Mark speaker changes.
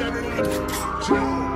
Speaker 1: everyone. Two.